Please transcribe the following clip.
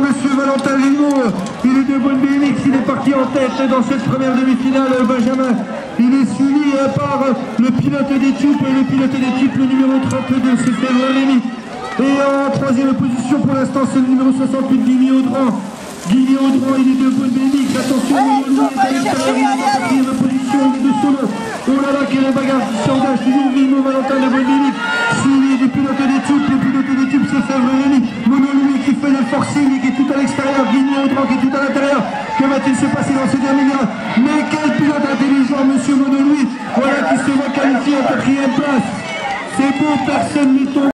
Monsieur Valentin Grimaud. Il est de bonne BMX, il est parti en tête dans cette première demi-finale, Benjamin. Il est suivi par le pilote des tubes, le pilote des tubes, le numéro 32, c'est Rémi. Et en troisième position pour l'instant, c'est le numéro 68, Guigny Audran. Guigny Audran, il est de bonne BMX. Attention, il est en quatrième position, il est de solo. Oh là là, quelle bagarre qui s'engage, toujours Grimaud, Valentin de bonne BMX. Suivi du pilote des tubes, le pilote des tubes, c'est Rémi. À l'extérieur. Guigny Audran qui est tout à l'intérieur. Que va-t-il se passer dans ce dernier virage Mais quel pilote intelligent, monsieur Mono Voilà qui se voit qualifié en quatrième place. C'est beau, personne n'y tombe.